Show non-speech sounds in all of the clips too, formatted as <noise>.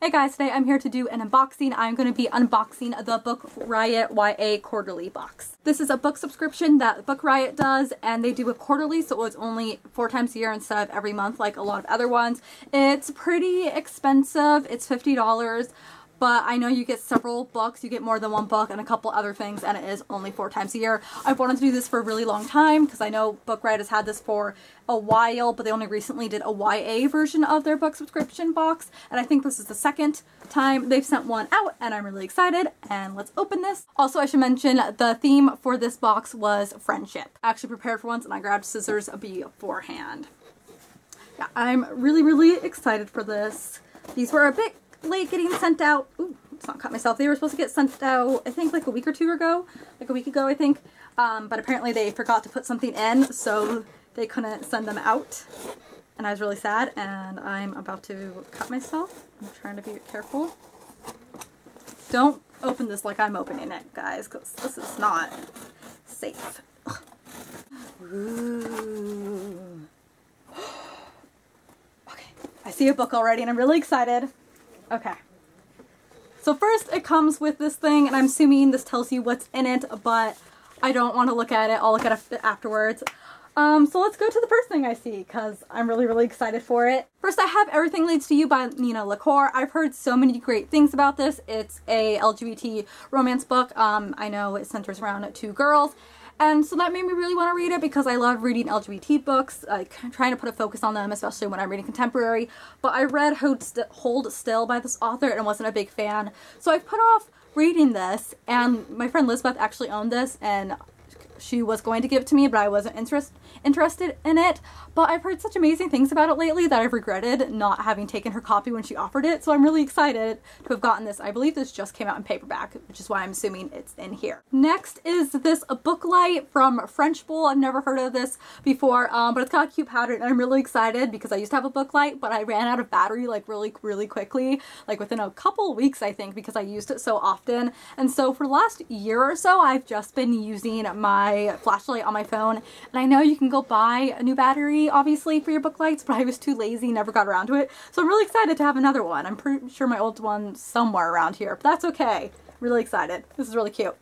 Hey guys, today I'm here to do an unboxing. I'm going to be unboxing the Book Riot YA quarterly box. This is a book subscription that Book Riot does and they do a quarterly so it's only four times a year instead of every month like a lot of other ones. It's pretty expensive. It's $50 but I know you get several books, you get more than one book and a couple other things and it is only four times a year. I've wanted to do this for a really long time because I know Book Riot has had this for a while but they only recently did a YA version of their book subscription box and I think this is the second time they've sent one out and I'm really excited and let's open this. Also I should mention the theme for this box was friendship. I actually prepared for once and I grabbed scissors beforehand. Yeah, I'm really really excited for this. These were a bit late getting sent out. Ooh, let's not cut myself. They were supposed to get sent out, I think, like a week or two ago. Like a week ago, I think. Um, but apparently they forgot to put something in, so they couldn't send them out. And I was really sad, and I'm about to cut myself. I'm trying to be careful. Don't open this like I'm opening it, guys, because this is not safe. <sighs> Okay, I see a book already, and I'm really excited. Okay. So first it comes with this thing, and I'm assuming this tells you what's in it, but I don't want to look at it. I'll look at it afterwards. Um, so let's go to the first thing I see, because I'm really, really excited for it. First, I have Everything Leads to You by Nina LaCour. I've heard so many great things about this. It's a LGBT romance book. Um, I know it centers around two girls, and so that made me really want to read it because I love reading LGBT books, like trying to put a focus on them, especially when I'm reading contemporary. But I read Hold, St Hold Still by this author and wasn't a big fan. So I put off reading this and my friend Lisbeth actually owned this and she was going to give it to me, but I wasn't interest, interested in it. But I've heard such amazing things about it lately that I've regretted not having taken her copy when she offered it. So I'm really excited to have gotten this. I believe this just came out in paperback, which is why I'm assuming it's in here. Next is this book light from French Bull. I've never heard of this before, um, but it's got a cute pattern and I'm really excited because I used to have a book light, but I ran out of battery like really, really quickly, like within a couple weeks, I think, because I used it so often. And so for the last year or so, I've just been using my my flashlight on my phone. And I know you can go buy a new battery, obviously, for your book lights, but I was too lazy, never got around to it. So I'm really excited to have another one. I'm pretty sure my old one's somewhere around here, but that's okay. Really excited. This is really cute.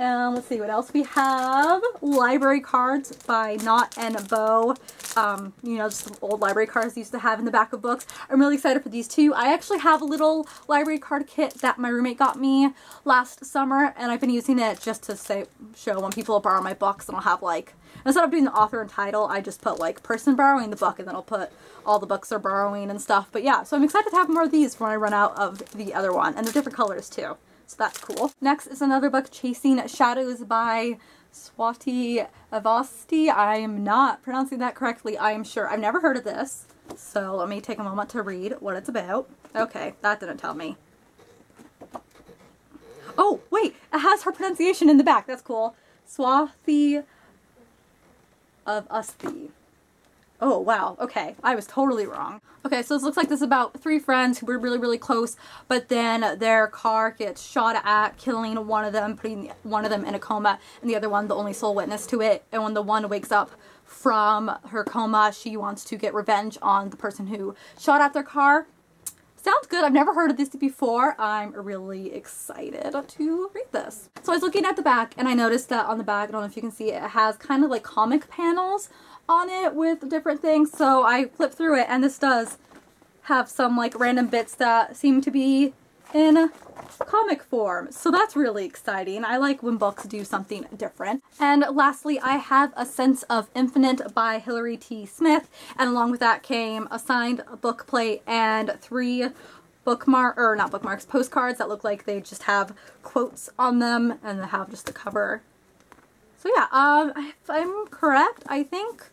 And let's see what else we have. Library cards by Knot and Bow. Um, you know, just old library cards used to have in the back of books. I'm really excited for these two. I actually have a little library card kit that my roommate got me last summer, and I've been using it just to say show when people borrow my books, and I'll have like instead of doing the author and title, I just put like person borrowing the book, and then I'll put all the books they're borrowing and stuff. But yeah, so I'm excited to have more of these when I run out of the other one, and they're different colors too. So that's cool. Next is another book, Chasing Shadows by Swati Avasthi. I am not pronouncing that correctly, I am sure. I've never heard of this. So let me take a moment to read what it's about. Okay, that didn't tell me. Oh, wait, it has her pronunciation in the back. That's cool. Swathi of Asti. Oh, wow. Okay. I was totally wrong. Okay, so this looks like this is about three friends who were really, really close, but then their car gets shot at, killing one of them, putting one of them in a coma, and the other one the only sole witness to it. And when the one wakes up from her coma, she wants to get revenge on the person who shot at their car. Sounds good. I've never heard of this before. I'm really excited to read this. So I was looking at the back and I noticed that on the back, I don't know if you can see it, it has kind of like comic panels on it with different things. So I flipped through it and this does have some like random bits that seem to be in comic form. So that's really exciting. I like when books do something different. And lastly, I have A Sense of Infinite by Hilary T. Smith. And along with that came a signed book plate and three bookmark, or not bookmarks, postcards that look like they just have quotes on them and they have just the cover. So yeah, um, if I'm correct, I think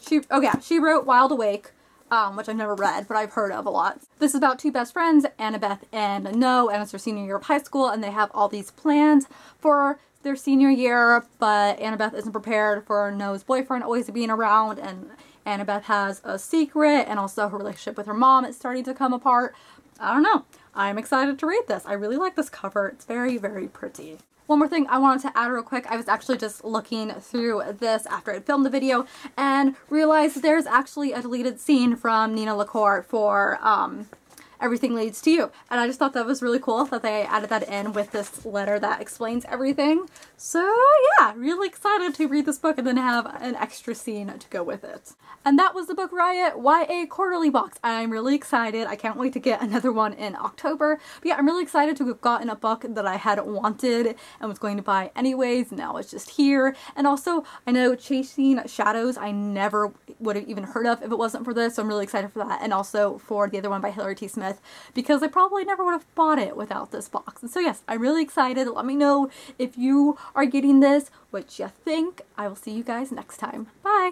she, oh yeah, she wrote Wild Awake, um, which I've never read, but I've heard of a lot. This is about two best friends, Annabeth and Noe, and it's their senior year of high school, and they have all these plans for their senior year, but Annabeth isn't prepared for Noe's boyfriend always being around, and Annabeth has a secret, and also her relationship with her mom is starting to come apart. I don't know. I'm excited to read this. I really like this cover. It's very, very pretty. One more thing I wanted to add real quick. I was actually just looking through this after I filmed the video and realized there's actually a deleted scene from Nina LaCour for um, everything leads to you. And I just thought that was really cool that they added that in with this letter that explains everything. So yeah, really excited to read this book and then have an extra scene to go with it. And that was the Book Riot YA Quarterly Box. I'm really excited. I can't wait to get another one in October. But yeah, I'm really excited to have gotten a book that I had wanted and was going to buy anyways. Now it's just here. And also, I know Chasing Shadows I never would have even heard of if it wasn't for this. So I'm really excited for that. And also for the other one by Hilary T. Smith because I probably never would have bought it without this box. And so yes, I'm really excited. Let me know if you are getting this, what you think. I will see you guys next time. Bye!